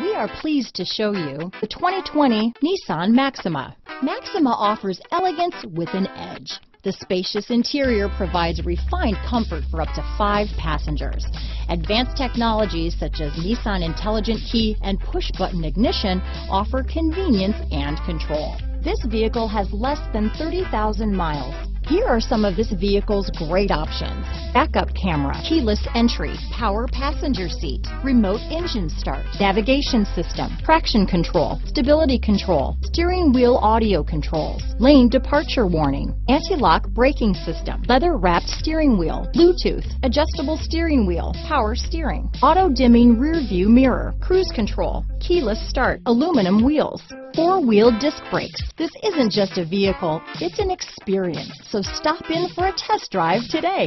We are pleased to show you the 2020 Nissan Maxima. Maxima offers elegance with an edge. The spacious interior provides refined comfort for up to five passengers. Advanced technologies such as Nissan Intelligent Key and push-button ignition offer convenience and control. This vehicle has less than 30,000 miles. Here are some of this vehicle's great options. Backup camera, keyless entry, power passenger seat, remote engine start, navigation system, traction control, stability control, steering wheel audio controls, lane departure warning, anti-lock braking system, leather wrapped steering wheel, Bluetooth, adjustable steering wheel, power steering, auto dimming rear view mirror, cruise control, keyless start, aluminum wheels, four-wheel disc brakes. This isn't just a vehicle, it's an experience. So stop in for a test drive today.